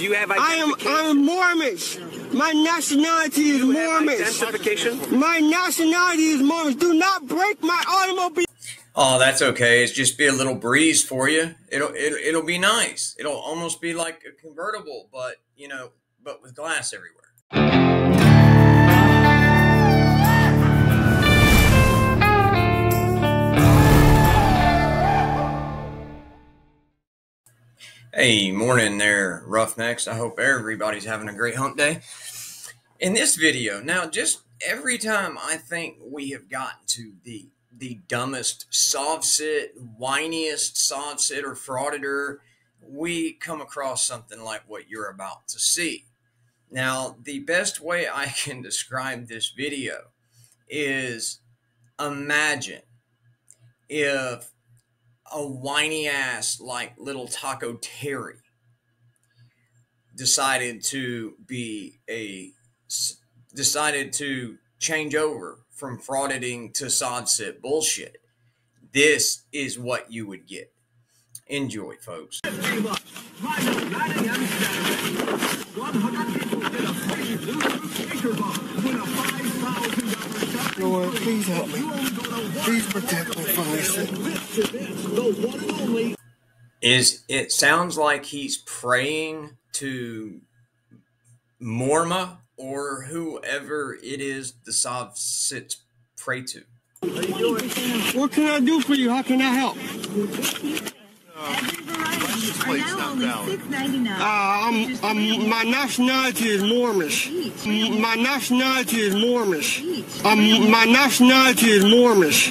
Do you have I am? I'm Mormon. My nationality is Do you have Mormon. identification? My nationality is Mormon. Do not break my automobile. Oh, that's okay. It's just be a little breeze for you. It'll it'll, it'll be nice. It'll almost be like a convertible, but you know, but with glass everywhere. Hey, morning there, Roughnecks. I hope everybody's having a great hump day. In this video, now just every time I think we have gotten to the the dumbest SovCit, whiniest SovCit or frauditor, we come across something like what you're about to see. Now, the best way I can describe this video is imagine if a whiny ass like little Taco Terry decided to be a decided to change over from frauditing to SovCit bullshit. This is what you would get. Enjoy, folks. Lord, please help me. Please protect me from this. Is it sounds like he's praying to Morma or whoever it is the SovCits pray to. What can I do for you? How can I help? Uh, plate's not valid. Uh, I'm, I'm, my nationality is Mormish. M- My nationality is Mormish. Um, my nationality is Mormish.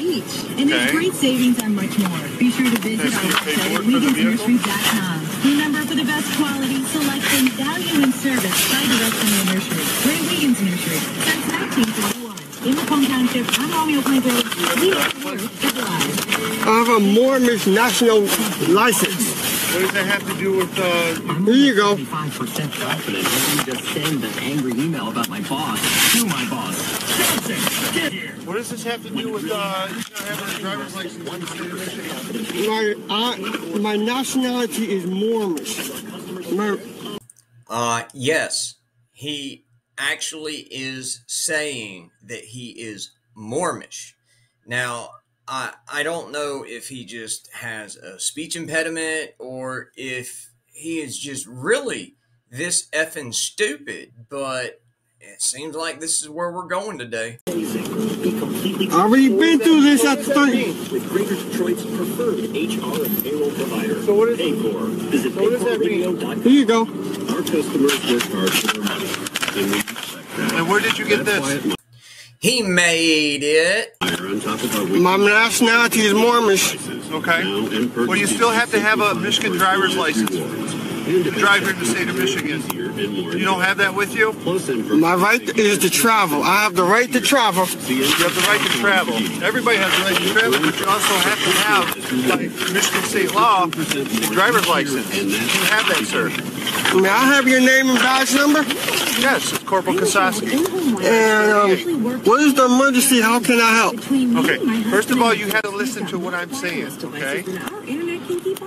And there's Okay. great savings on much more. Be sure to visit our website at paperwork for the vehicle? WiegandsNursery.com. Remember, for the best quality, selection, value, and service, try direct from your nursery. We're at Wiegand's Nursery since 1931. In Macomb Township, on Romeo Point Road, we are worth the drive. I have a Mormish national license. What does that have to do with, uh, Here you go. 95% confident I can just send an angry email about my boss to my boss. Johnson, get here! what does this have to do with, uh, you know, having a driver's license in the state of Michigan? My, I, my nationality is Mormish. My, Uh yes, he actually is saying that he is Mormish. Now, I I don't know if he just has a speech impediment or if he is just really this effing stupid, but it seems like this is where we're going today. I've already been through this at the thing. with Greater Detroit's preferred HR and payroll provider, So what is- Paycor. Visit so what does that mean? paycorradio.com. Here you go. Our customers work hard for their money, and we respect that. And where did you get That's this? At He made it. Meijer, on top of our weekly My nationality is Mormish. prices, Okay. Well, you still have to have a Michigan driver's license to drive here in the state of Michigan. You don't have that with you? My right is to travel. I have the right to travel. You have the right to travel. Everybody has the right to travel, but you also have to have, by Michigan state law, a driver's license. You have that, sir. May I have your name and badge number? Yes, it's Corporal Kosaski. And um, what is the emergency? How can I help? Okay, first of all, you had to listen to what I'm saying, okay?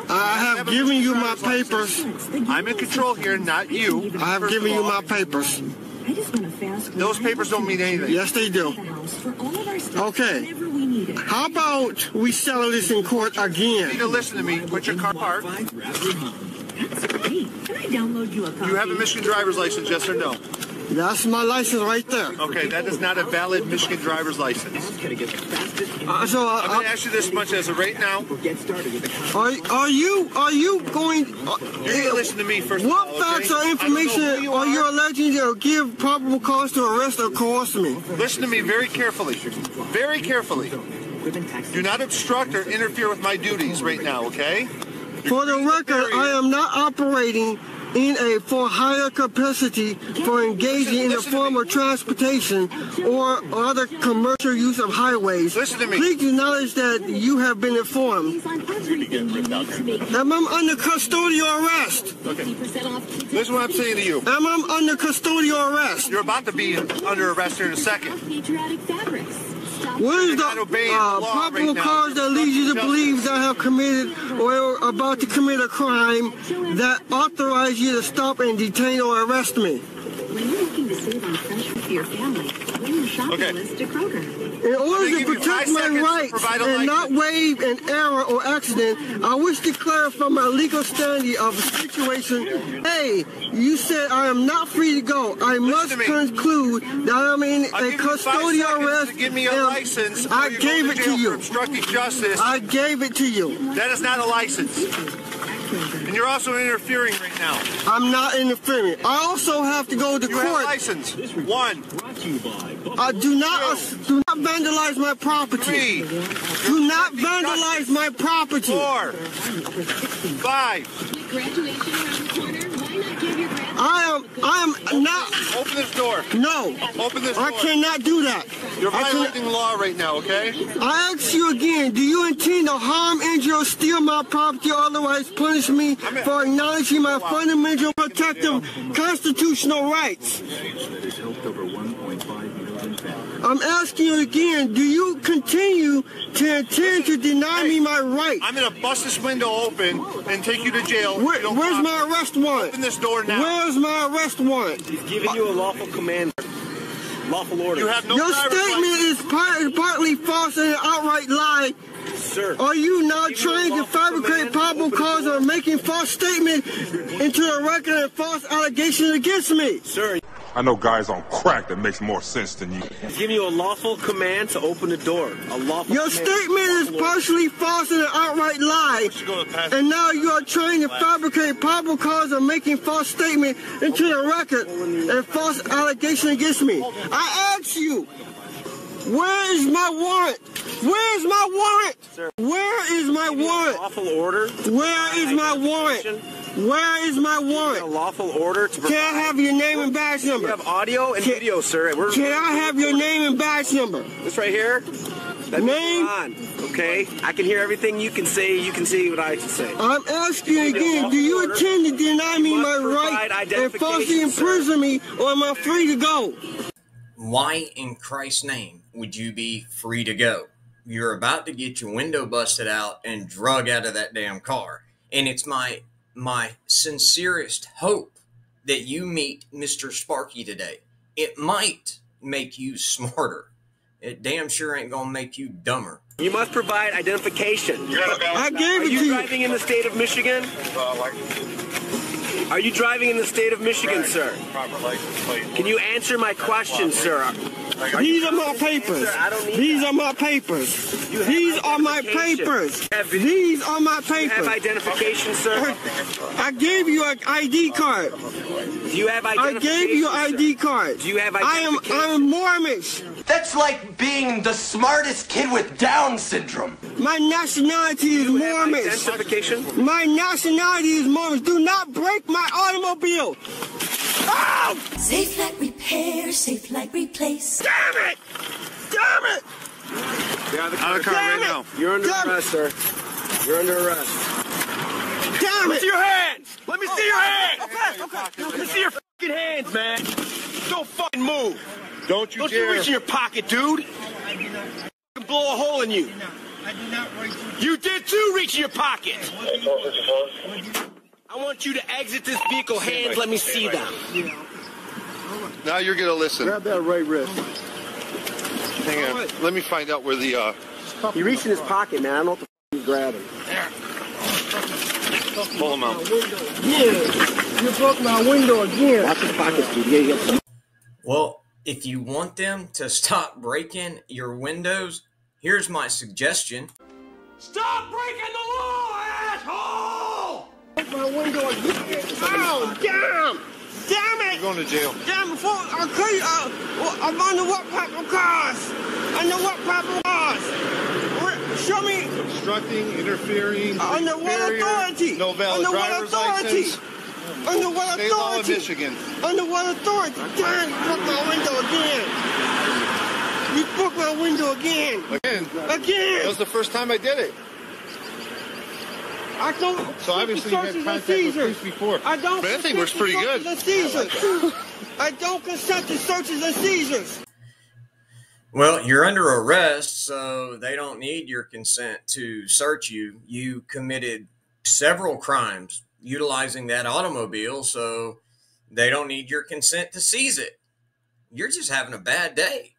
I have given you my papers. I'm in control here, not you. I have given you my papers. I just want to fast Those papers don't mean anything. Yes, they do. for all of our stuff Okay. we need it. How about we settle this in court again? You need to listen to me. Put your car apart. That's great. Can I download you a copy? You have a Michigan driver's license, yes or no? That's my license right there. Okay, that is not a valid Michigan driver's license. Uh, so, I'm uh, going to ask you this much as of right now. Get started are, are you are you going? Uh, You're to listen to me first of what all, facts okay? or I don't know who information you are you are. alleging to give probable cause to arrest or coerce me? Listen to me very carefully. Very carefully. Do not obstruct or interfere with my duties right now, okay? For the record, I am not operating in a for higher capacity for engaging in the form of transportation or other commercial use of highways. Listen to me. Please acknowledge that you have been informed. He's on everything you need to make Am I under custodial arrest? 50% off. This is what I'm saying to you. Am I under custodial arrest? You're about to be under arrest here in a second. Patriotic fabrics. Stop What is You're the not uh, probable right cause that leads you to believe that I have committed or are about to commit a crime that authorize you to stop and detain or arrest me? When you're looking to save on fresh food for your family, bring your shopping Okay. list to Kroger. In order to protect my rights and not waive an error or accident, I wish to clarify my legal standing of the situation. Hey, you said I am not free to go. I must conclude that I am in I'll a give you five custodial arrest. give me a license. I gave it to you. obstructing justice. I gave it to you. that is not a license. And you're also interfering right now. I'm not interfering. I also have to go to You have a court. license. One, Brought to you by Buffalo I do not do not vandalize my property. three, Do not vandalize my property. four, five. With around the corner, why not give your grandma I am I am not Open this door. no. Open this door. I cannot do that. You're I, can, violating law right now, okay? I ask you again, do you intend to harm, injure, or steal my property or otherwise punish me for acknowledging my fundamental protective constitutional rights? That has helped over 1.5 million families. I'm asking you again, do you continue to intend to deny me my right? I'm gonna bust this window open and take you to jail. if you Where, where's my arrest warrant? Open this door now. Where's my arrest warrant? He's giving you a lawful command, lawful order. You have no Your statement license. is part, partly false and an outright lie. sir. Are you now Give trying to fabricate probable cause or making false statements into a record and false allegations against me? Sir, I know guys on crack that makes more sense than you. he's giving you a lawful command to open the door. A lawful Your command. statement is partially false and an outright lie. You go to pass- And now you are trying to fabricate probable cause or making false statement into the record and false allegation against me. I ask you, where is my warrant? Where is my warrant? Where is my warrant? lawful order. Where is my warrant? Where is my warrant? A lawful order to Can I provide. have your name and badge number? number? have audio and Can- video, sir. We're, Can I have your name and badge number? This right here. That Name? on. Okay, I can hear everything you can say. You can see what I can say. I'm asking you again, do you intend to deny me my right and falsely identification, sir. imprison me, or am I free to go? Why in Christ's name would you be free to go? You're about to get your window busted out and drug out of that damn car. And it's my my sincerest hope that you meet Mr. Sparky today. It might make you smarter. It damn sure ain't gonna make you dumber. You must provide identification. I gave Are it you to you. driving in the state of Michigan? Are you driving in the state of Michigan, sir? Can you answer my question, sir? These are my papers. Sir, I don't need These are my papers. These are my papers. These are my You have papers. identification, sir? I gave you an ID card. Do you have identification? I gave you an? ID card. Do you have identification? I am? I'm Mormon. That's like being the smartest kid with Down syndrome. My nationality is Do you have Mormon. identification? My nationality is Mormon. Do not break my automobile. Oh, Safe like repair, safe like replace. damn it! Damn it! Out of the car Damn right it! now. You're under Damn arrest, sir. You're under arrest. Damn Let me it! see your hands! Let me see oh, your hands! Okay, okay. Let me see your fucking hands, man! Don't fucking move! Don't you Don't dare. you reach in your pocket, dude! Fucking blow a hole in you! You did too reach in your pocket! I want you to exit this vehicle. Hands, let me see them. Yeah. Now you're gonna listen. Grab that right wrist. Hang on. Let me find out where the uh. He reached in his pocket, man. I don't know what the fuck he's grabbing. Pull him out. Yeah, you broke my window again. Watch his pockets, dude. You gotta Well, if you want them to stop breaking your windows, here's my suggestion. Stop breaking the law, asshole! Broke my window again. Oh, damn! Damn it! You're going to jail. Damn, before I could, uh, well, I'm under what probable cause? Under what probable cause? Where- Show me Obstructing, interfering, under what barrier, authority? no valid under what driver's authority? license. Under what State law of authority? Michigan. Under what authority? Damn, you broke my window again. You broke my window again. Again, that was the first time I did it. I don't. So obviously you had contact with seizures. police before. I don't. But that thing consent works to pretty searches good. and seizures. I don't consent to searches and seizures. Well, you're under arrest, so they don't need your consent to search you. You committed several crimes utilizing that automobile, so they don't need your consent to seize it. You're just having a bad day.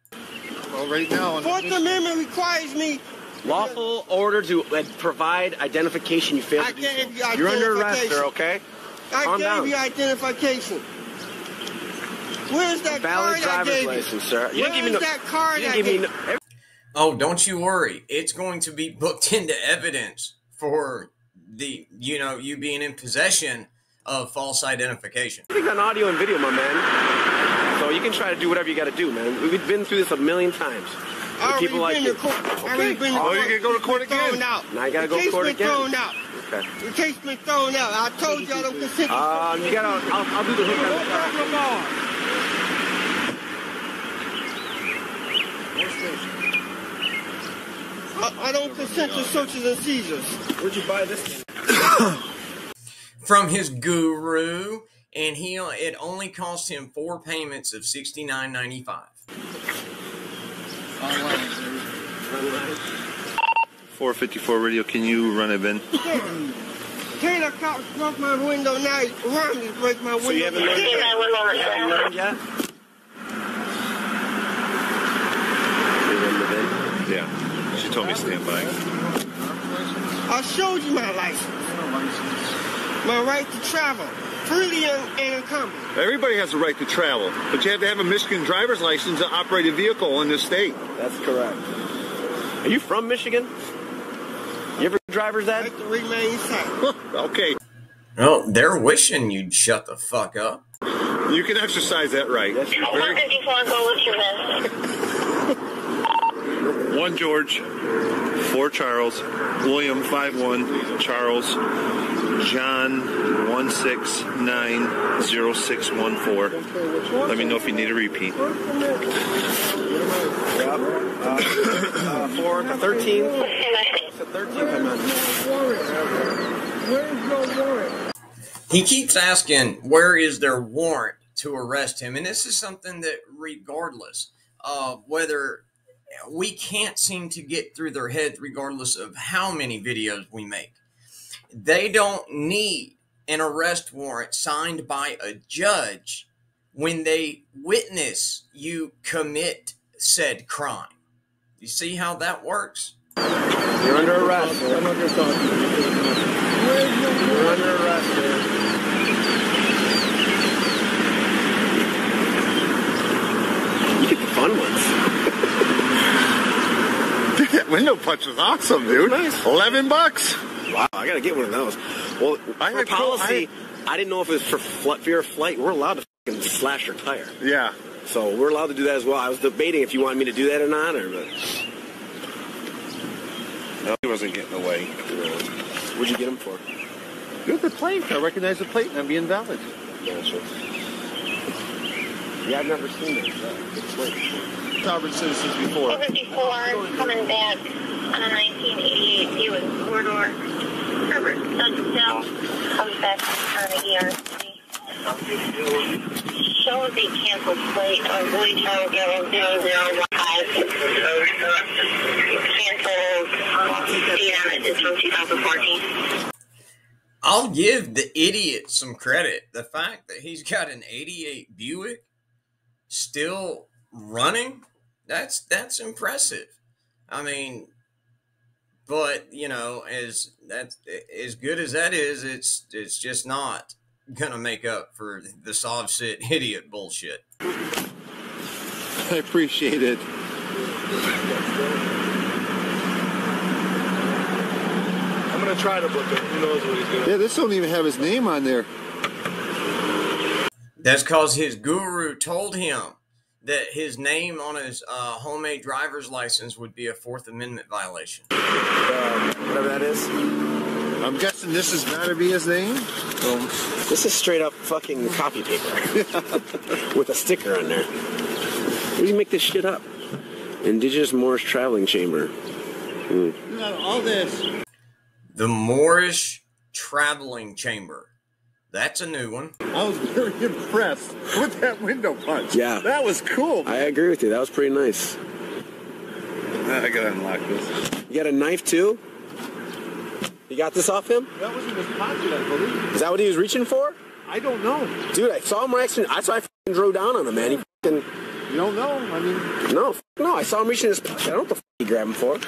Well, right now, Fourth Amendment requires me. Lawful order to uh, provide identification. You failed I to do so. you You're under arrest, identification. sir. Okay. I Calm gave down. you identification. Where's that Valid card I driver's gave you? license, sir. You Where didn't give me no. that card you I didn't give me gave no. Oh, don't you worry. It's going to be booked into evidence for the, you know, you being in possession of false identification. Everything's on audio and video, my man. So you can try to do whatever you got to do, man. We've been through this a million times. I With people like already been you. to court. I already been to Oh, court. you can go to court been again? Out. Now you gotta the go to case court been again. thrown out. Okay. The case been thrown out. I told you I don't consent. to- Um, you gotta. I'll, I'll do the hook on the car. I, I don't consent to searches and seizures. Where'd you buy this? From his guru, and he it only cost him four payments of sixty nine ninety five. 454 radio, can you run it, Ben? Taylor cops broke my window. Now he's around to break my window. So you haven't learned, you haven't learned yet? You run the bin? Yeah. She told me stand by. I showed you my license. My right to travel freely and, and. Everybody has a right to travel, but you have to have a Michigan driver's license to operate a vehicle in this state. That's correct. Are you from Michigan? You ever driver's ed? Right to remain okay. Oh, they're wishing you'd shut the fuck up. You can exercise that right. Yes, you Very- One George, four Charles, William five one, Charles, John one six nine zero six one four. Let me know if you need a repeat. For the 13th. The 13th, come on. Where's your warrant? He keeps asking, where is their warrant to arrest him? And this is something that, regardless of whether we can't seem to get through their heads, regardless of how many videos we make, they don't need an arrest warrant signed by a judge when they witness you commit said crime. You see how that works? You're under arrest. sir. You're under arrest. sir. You get the fun ones. That window punch was awesome, dude. Nice. Eleven bucks. Wow, I gotta get one of those. Well, I for had policy, I, didn't know if it was for fl- fear of flight. We're allowed to fucking slash your tire, Yeah. so we're allowed to do that as well. I was debating if you wanted me to do that or not, or but, No, he wasn't getting away. what'd you get him for? Look at the plate. I recognize the plate and I'm being valid. Yeah, sure. Yeah, I've never seen it. It's like- Sovereign citizens before. 54 coming back on a 1988 Buick four-door Herbert Sunstell comes back on the ERC. Shows a canceled plate of Willie Charles 0015. Canceled date on it is from 2014. I'll give the idiot some credit. The fact that he's got an 88 Buick still running, that's that's impressive. I mean, but you know, as that's as good as that is, it's it's just not gonna make up for the SovCit idiot bullshit. I appreciate it. I'm gonna try to book it. Who knows what he's doing? Yeah, this don't even have his name on there. That's because his guru told him that his name on his uh, homemade driver's license would be a Fourth Amendment violation. Whatever that is. I'm guessing this is gotta be his name. Um, This is straight up fucking copy paper with a sticker on there. Where do you make this shit up? Indigenous Moorish Traveling Chamber. Hmm. All this. The Moorish Traveling Chamber. That's a new one. I was very impressed with that window punch. Yeah. That was cool. I agree with you. That was pretty nice. I gotta unlock this. You got a knife too? You got this off him? That was in his pocket, I believe. Is that what he was reaching for? I don't know. Dude, I saw him actually. I saw I fucking drove down on him, man. He fucking. You don't know? I mean, No, f- no. I saw him reaching in his pocket. I don't know what the f- he grabbed him for.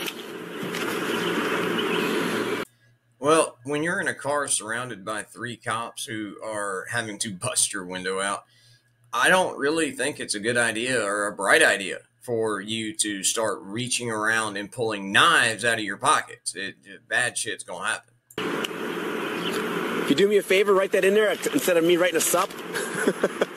Well, when you're in a car surrounded by three cops who are having to bust your window out, I don't really think it's a good idea or a bright idea for you to start reaching around and pulling knives out of your pockets. It, it- bad shit's gonna happen. If you do me a favor, write that in there instead of me writing a sup. absolutely.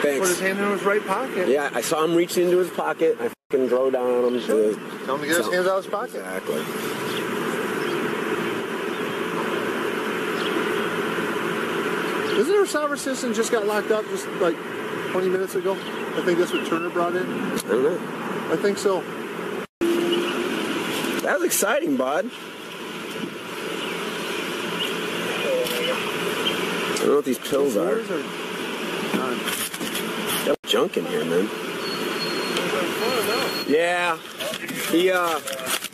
Thanks. Put his hand in his right pocket. Yeah, I saw him reaching into his pocket. I fucking drove down on him. To, Tell him to get his so- hands out of his pocket. Exactly. Isn't there a sovereign citizen just got locked up just like 20 minutes ago? I think that's what Turner brought in. I don't know. I think so. That was exciting, bud. I don't know what these pills are. Or- Got junk in here, man. Yeah. He uh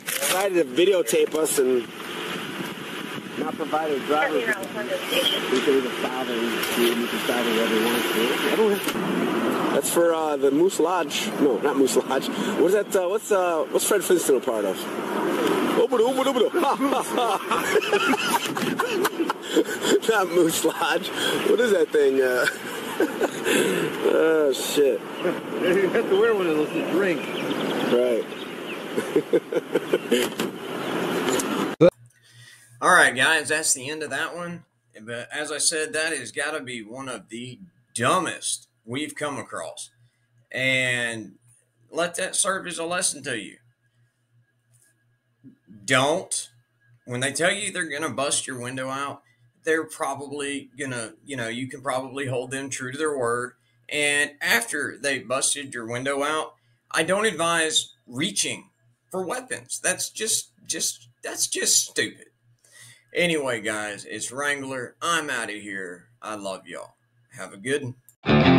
decided to videotape us and not provide a driver's Around Honda Station. We can either stop and see if we can stop it wherever we want to. I don't have to. That's for uh, the Moose Lodge. No, not Moose Lodge. What is that? Uh, what's uh, what's Fred Flintstone a part of? Not Moose Lodge. What is that thing? Uh, oh shit! You have to wear one of those to drink. Right. All right, guys, that's the end of that one. But as I said, that has got to be one of the dumbest we've come across. And let that serve as a lesson to you. Don't, when they tell you they're going to bust your window out, they're probably going to, you know, you can probably hold them true to their word. And after they busted your window out, I don't advise reaching for weapons. That's just, just, that's just stupid. Anyway, guys, it's Wrangler. I'm out of here. I love y'all. Have a good one.